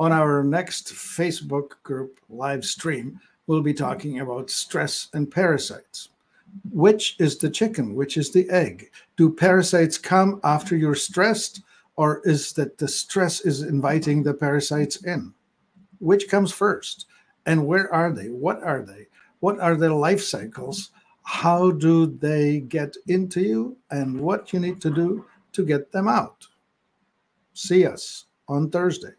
On our next Facebook group live stream, we'll be talking about stress and parasites. Which is the chicken? Which is the egg? Do parasites come after you're stressed, or is that the stress is inviting the parasites in? Which comes first? And where are they? What are they? What are their life cycles? How do they get into you? And what you need to do to get them out? See us on Thursday.